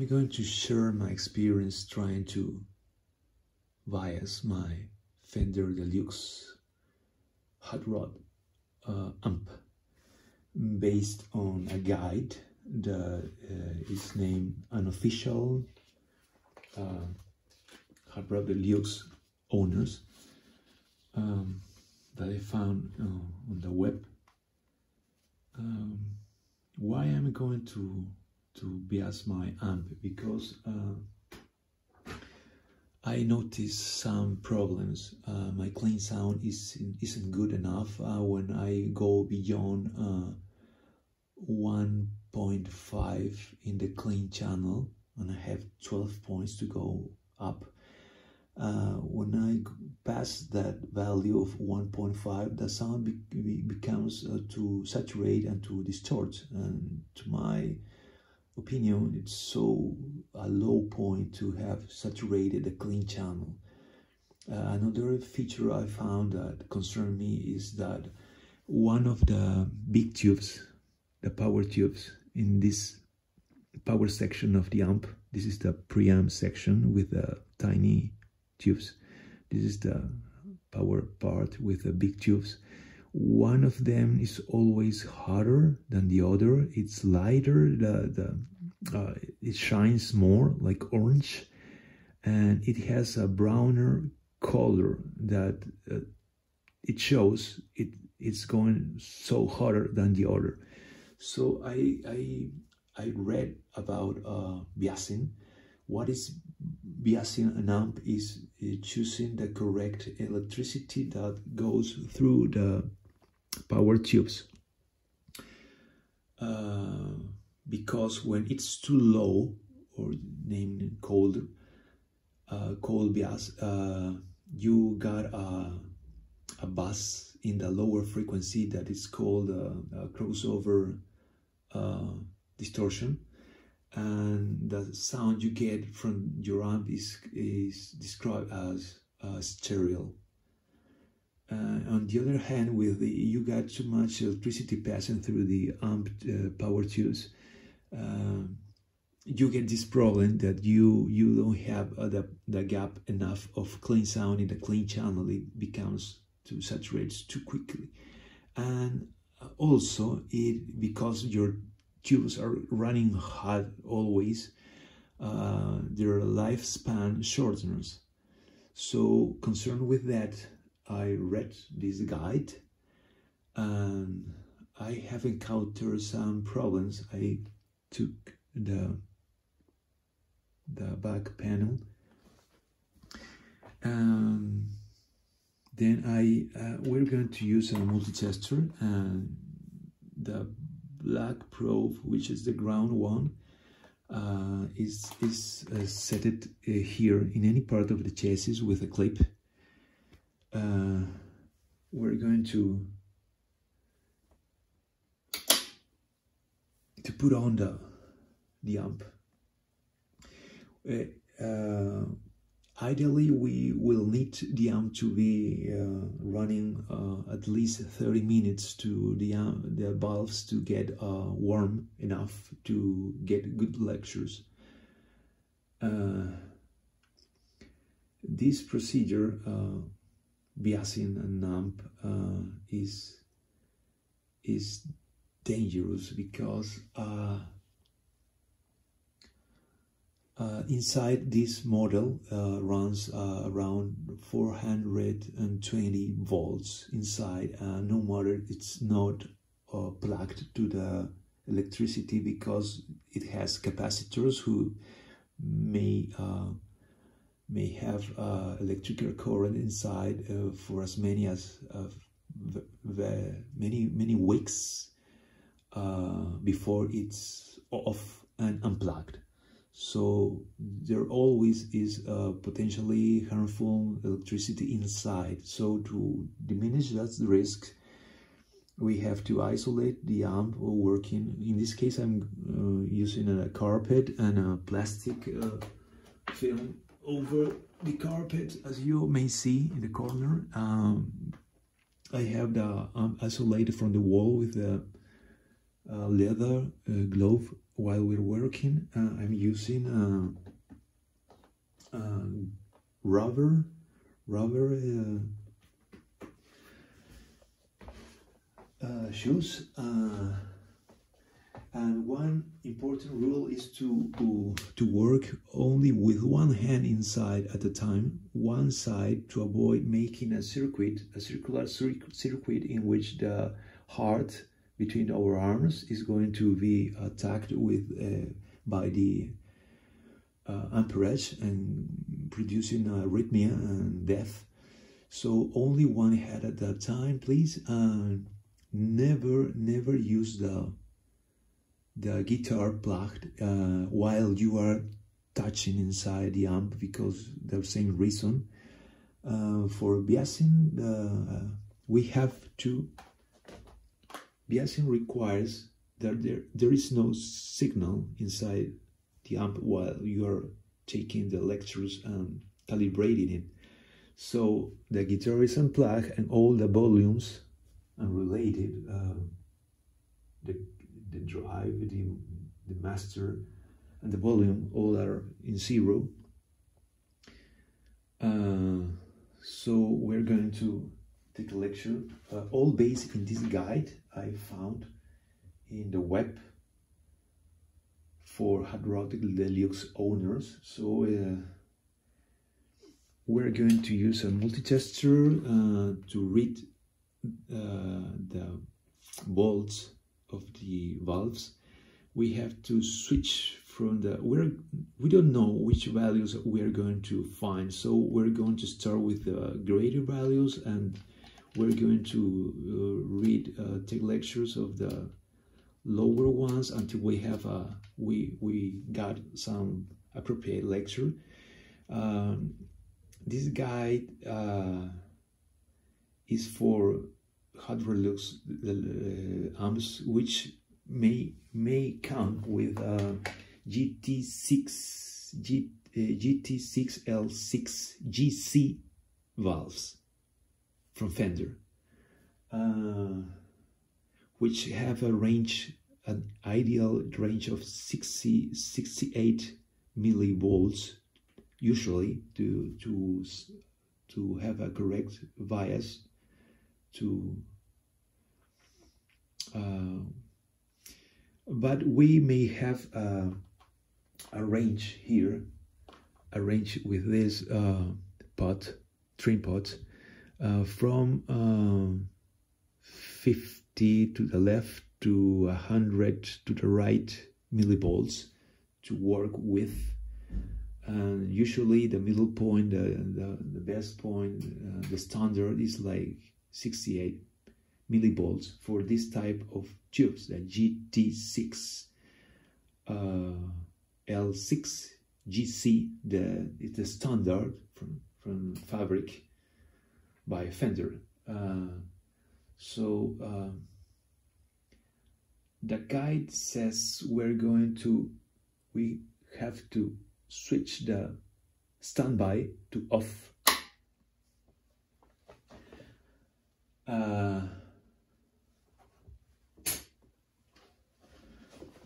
I'm going to share my experience trying to bias my Fender Deluxe hot rod uh, amp based on a guide that uh, is named unofficial uh, hot rod Deluxe owners um, that I found uh, on the web. Um, why am I going to to bias my amp? Because uh, I noticed some problems. Uh, my clean sound is isn't good enough uh, when I go beyond uh, 1.5 in the clean channel, and I have 12 points to go up uh, when I pass that value of 1.5, the sound be be becomes uh, to saturate and to distort. And to my opinion, it's so a low point to have saturated a clean channel. Uh, another feature I found that concerned me is that one of the big tubes, the power tubes in this power section of the amp, this is the preamp section with the tiny tubes. This is the power part with the big tubes. One of them is always hotter than the other. It's lighter. The the uh, it shines more like orange, and it has a browner color that uh, it shows it it's going so hotter than the other. So I I I read about uh, biasing. What is biasing an amp is uh, choosing the correct electricity that goes through the power tubes. Uh, because when it's too low, or named cold, uh, cold bias, uh, you got a, a bus in the lower frequency that is called uh, crossover uh, distortion and the sound you get from your amp is, is described as uh, stereo. Uh, on the other hand, with the, you got too much electricity passing through the amp uh, power tubes, uh, you get this problem that you you don't have uh, the, the gap enough of clean sound in the clean channel. It becomes too saturated too quickly, and also it because your tubes are running hot always, uh, their lifespan shortens. So concerned with that, I read this guide and I have encountered some problems. I took the the back panel and then I uh, we're going to use a multi-tester and the black probe, which is the ground one, uh, is, is uh, set it uh, here in any part of the chassis with a clip. Uh, we're going to to put on the the amp. Uh, uh, Ideally, we will need the amp to be uh, running uh, at least 30 minutes to the, amp, the valves to get uh, warm enough to get good lectures. Uh, this procedure, uh, biasing an amp, uh, is, is dangerous because uh, inside this model uh, runs uh, around 420 volts inside uh, no matter it's not uh, plugged to the electricity because it has capacitors who may uh, may have electrical current inside for as many as many many weeks before it's off and unplugged so there always is uh, potentially harmful electricity inside. So to diminish that risk, we have to isolate the amp working. In this case, I'm uh, using a carpet and a plastic uh, film over the carpet, as you may see in the corner. Um, I have the amp isolated from the wall with the a leather uh, glove while we're working, uh, I'm using uh, uh, rubber, rubber uh, shoes. And one important rule is to, to to work only with one hand inside at a time, one side to avoid making a circuit, a circular circuit in which the heart between our arms is going to be attacked with uh, by the uh, amperage and producing arrhythmia and death. So only one head at that time, please. Uh, never, never use the the guitar plugged uh, while you are touching inside the amp because the same reason. Uh, for biasing, uh, we have to Biasing requires that there, there is no signal inside the amp while you are taking the lectures and calibrating it. So the guitar is unplugged and all the volumes unrelated, uh, the, the drive, the, the master, and the volume all are in zero. Uh, so we're going to take a lecture, uh, all based in this guide I found in the web for Rock Deluxe owners. So uh, we're going to use a multitester uh, to read uh, the volts of the valves. We have to switch from the we're we don't know which values we're going to find so we're going to start with the greater values and we're going to uh, read, uh, take lectures of the lower ones until we have a, we, we got some appropriate lecture. Um, this guide uh, is for hard Relux uh, amps, which may may come with uh, GT6 G, uh, GT6L6 GC valves from Fender, uh, which have a range, an ideal range of 60, 68 millivolts, usually to to to have a correct bias to. Uh, but we may have a, a range here, a range with this uh, pot, trim pot, uh, from um, 50 to the left to 100 to the right millivolts to work with. And usually the middle point, the, the, the best point, uh, the standard is like 68 millivolts for this type of tubes, the GT6 uh, L6 GC, the, it's the standard from, from fabric by Fender. Uh, so uh, the guide says we're going to, we have to switch the standby to off. Uh,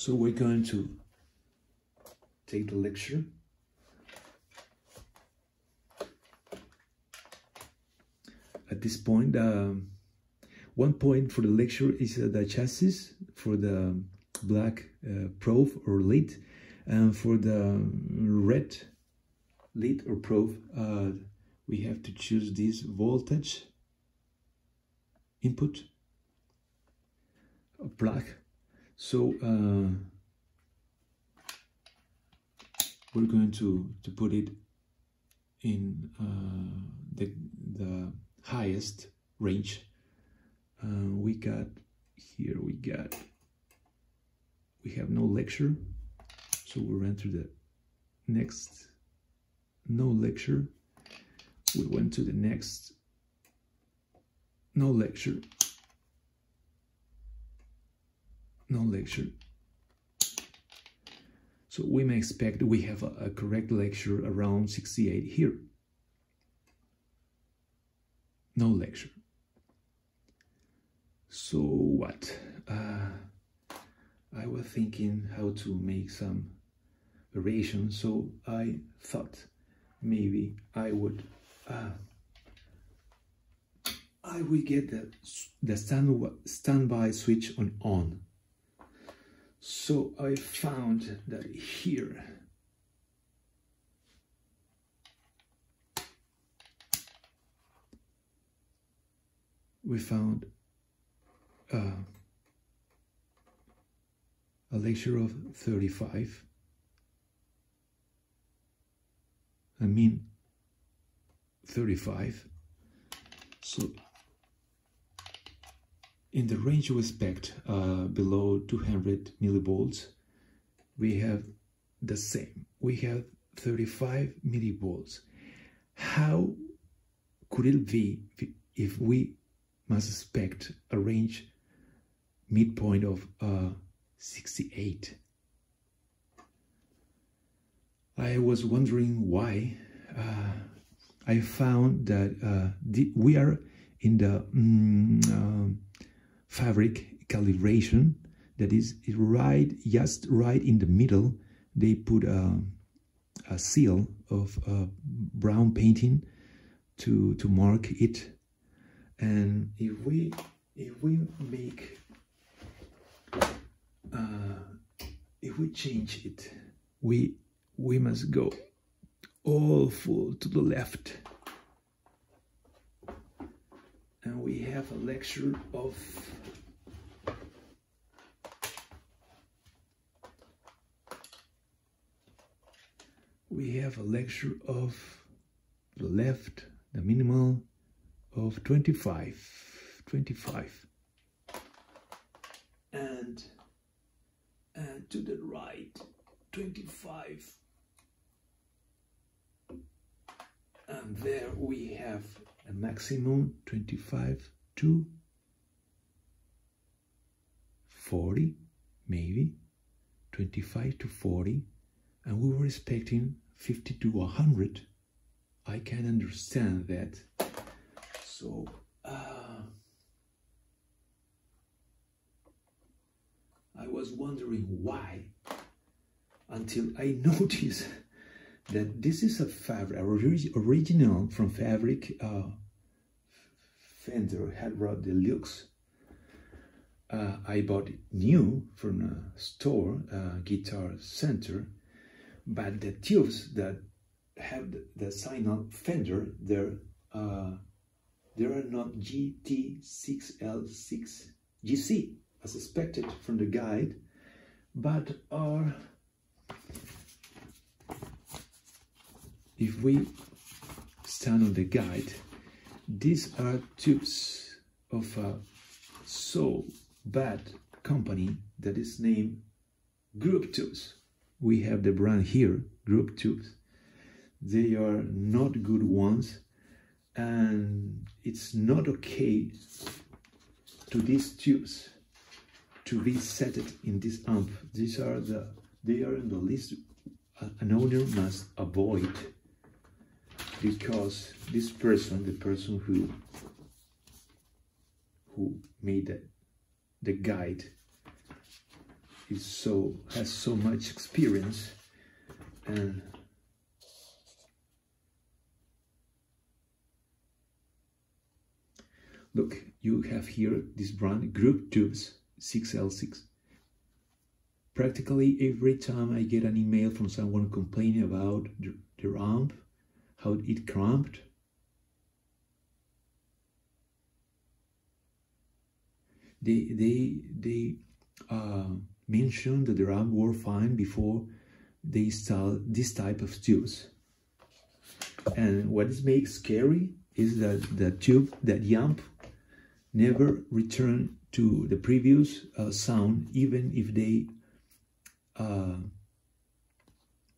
so we're going to take the lecture at this point. Um, one point for the lecture is uh, the chassis for the black uh, probe or lid, and for the red lid or probe, uh, we have to choose this voltage input plug. So uh, we're going to to put it in uh, the the highest range. Uh, we got here, we got, we have no lecture. So we ran through the next, no lecture. We went to the next, no lecture. No lecture. So we may expect we have a, a correct lecture around 68 here no lecture. So what? Uh, I was thinking how to make some variation, so I thought maybe I would uh, I will get the, the stand, standby switch on on. So I found that here. We found uh, a lecture of 35 I mean 35 so in the range we expect uh, below 200 millivolts we have the same. We have 35 millivolts. How could it be if we must expect a range midpoint of uh, 68 I was wondering why uh, I found that uh, we are in the mm, fabric calibration that is right just right in the middle they put a, a seal of uh, brown painting to to mark it. And if we if we make uh, if we change it we we must go all full to the left and we have a lecture of we have a lecture of the left the minimal of 25 25 and and to the right 25 and there we have maximum 25 to 40 maybe 25 to 40 and we were expecting 50 to 100 I can understand that. So uh, I was wondering why until I noticed that this is a fabric, original from fabric uh, Fender Hot Rod Deluxe. Uh, I bought it new from a store, uh, Guitar Center, but the tubes that have the, the sign on Fender, they're, uh, they are not GT6L6 GC, as expected from the guide, but are if we stand on the guide, these are tubes of a so bad company that is named Groove Tubes. We have the brand here, Groove Tubes. They are not good ones and it's not okay to these tubes to be set in this amp. These are the, they are in the list uh, an owner must avoid because this person, the person who who made the, the guide is so has so much experience and look you have here this brand Groove Tubes 6l6 practically every time i get an email from someone complaining about their amp how it cramped. They, they, they uh, mentioned that the RAM were fine before they installed this type of tubes. And what is makes scary is that the tube, that amp, never returned to the previous uh, sound, even if they uh,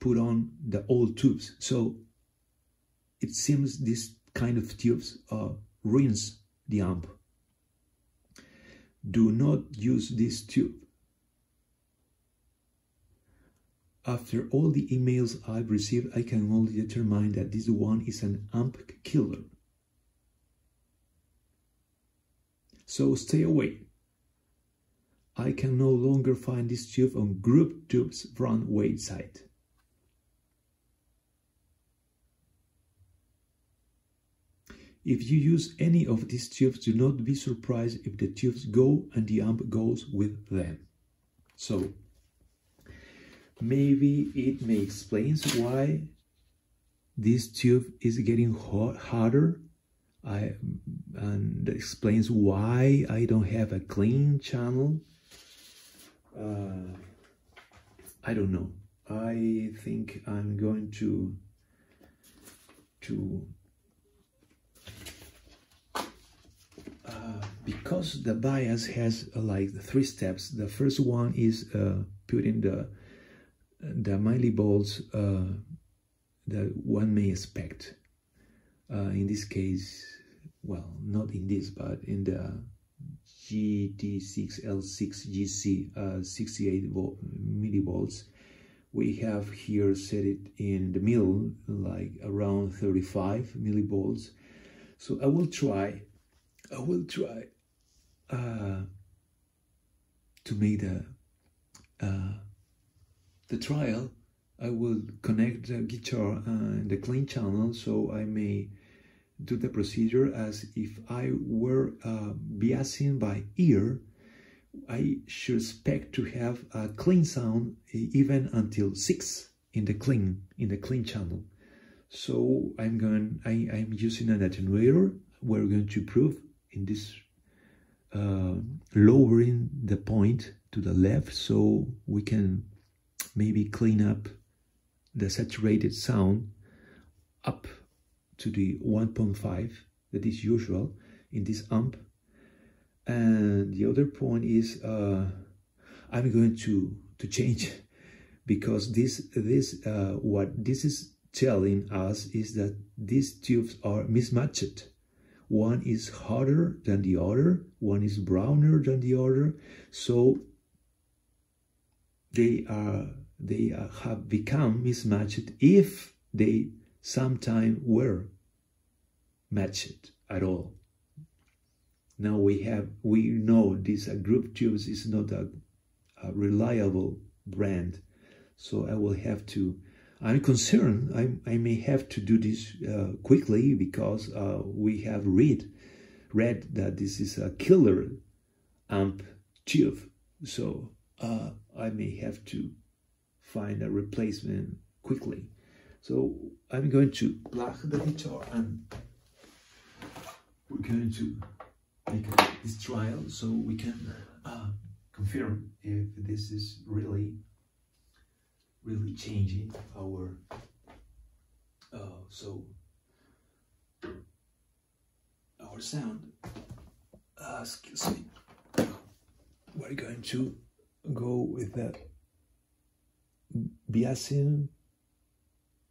put on the old tubes. So it seems this kind of tubes uh, ruins the amp. Do not use this tube. After all the emails I've received, I can only determine that this one is an amp killer. So stay away. I can no longer find this tube on Groove Tubes front weight side. If you use any of these tubes, do not be surprised if the tubes go and the amp goes with them. So, maybe it may explains why this tube is getting hot, harder I, and explains why I don't have a clean channel. Uh, I don't know. I think I'm going to to because the bias has uh, like three steps. The first one is uh, putting the the millivolts uh, that one may expect. Uh, in this case, well, not in this, but in the GT6L6GC uh, 68 volt, millivolts, we have here set it in the middle, like around 35 millivolts. So I will try, I will try uh, to make the uh, the trial I will connect the guitar and the clean channel so I may do the procedure as if I were uh, biasing by ear. I should expect to have a clean sound even until 6 in the clean in the clean channel. So I'm going I, I'm using an attenuator. We're going to prove in this uh, lowering the point to the left so we can maybe clean up the saturated sound up to the 1.5 that is usual in this amp. And the other point is uh, I'm going to to change because this this uh, what this is telling us is that these tubes are mismatched one is hotter than the other one is browner than the other so they are they have become mismatched if they sometime were matched at all. Now we have we know this uh, Groove Tubes is not a, a, reliable brand, so I will have to. I'm concerned. I, I may have to do this uh, quickly because uh, we have read read that this is a killer amp tube. So uh, I may have to find a replacement quickly. So I'm going to plug the guitar and we're going to make this trial so we can uh, confirm if this is really really changing our uh, so our sound uh, excuse me we're going to go with that biasing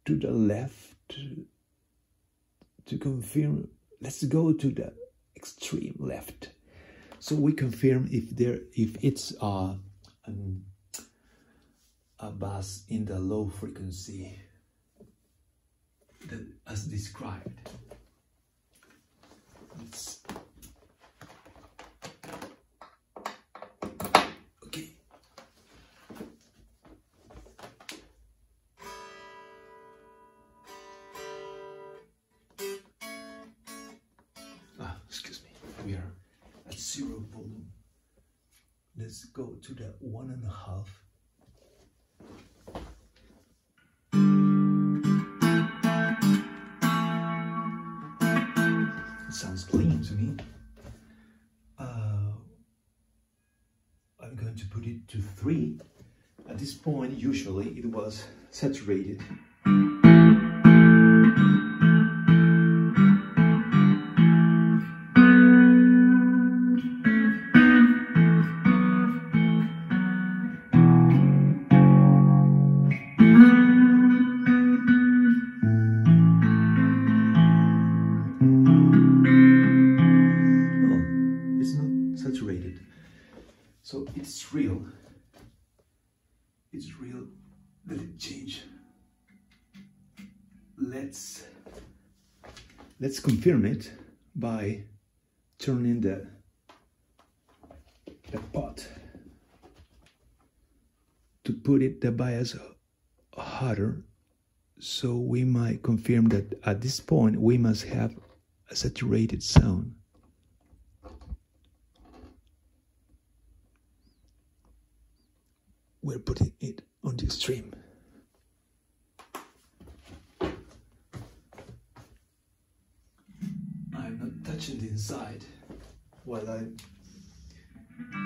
to the left to confirm. Let's go to the extreme left. So we confirm if there if it's um, a bass in the low frequency that as described. Let's ah, zero volume. Let's go to the one and a half. Me. Uh, I'm going to put it to three. At this point, usually it was saturated. Confirm it by turning the the pot to put it the bias harder so we might confirm that at this point we must have a saturated sound. We're putting it on the extreme. Inside. I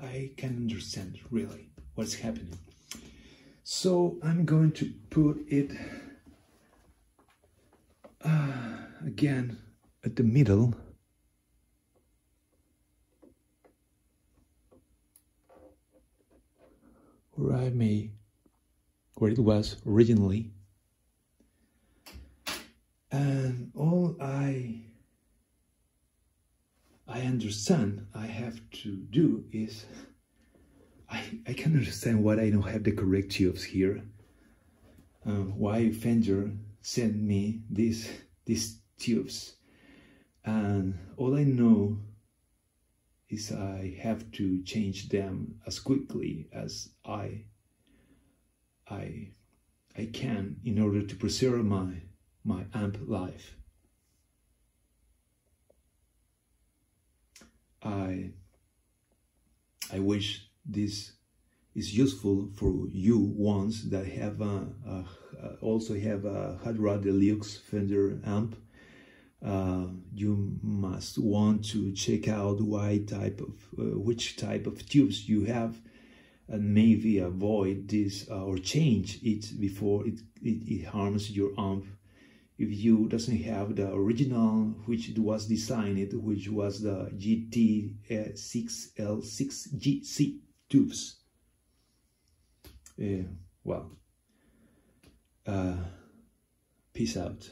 I can understand really what's happening. So I'm going to put it uh, again at the middle. Where I may, where it was originally and all I I understand I have to do is I, I can understand why I don't have the correct tubes here. Uh, why Fender sent me these these tubes. And all I know is I have to change them as quickly as I I I can in order to preserve my my amp life. I I wish this is useful for you ones that have a, a, a also have a Hot Rod Deluxe Fender amp. Uh, you must want to check out why type of uh, which type of tubes you have and maybe avoid this uh, or change it before it, it, it harms your amp you doesn't have the original which was designed which was the GT6L6GC tubes. Uh, well uh, peace out